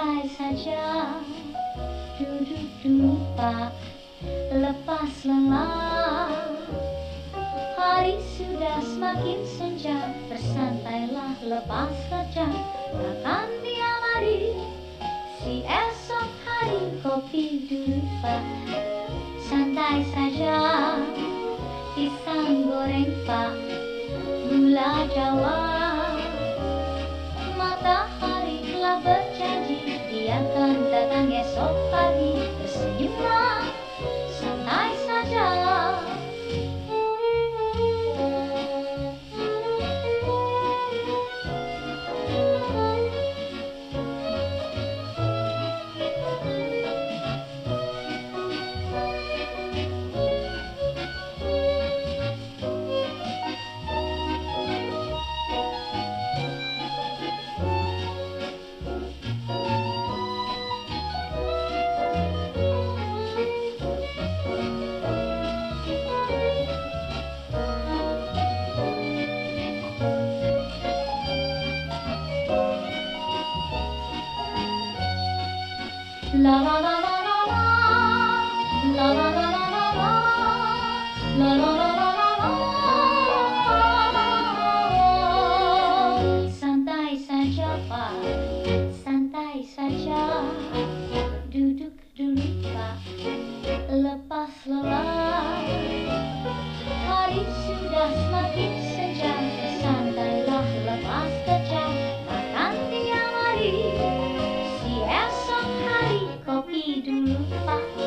santai saja. Duduk lupa lepas lelah Hari sudah semakin senja Bersantailah lepas kerja Makan tiap hari Si esok hari kopi dulu pak Santai saja Pisang goreng pak. Gula jawa La la la la la la, la la la la la la, la la la la la, oh, Santa y Sancho Paz. 嗯，八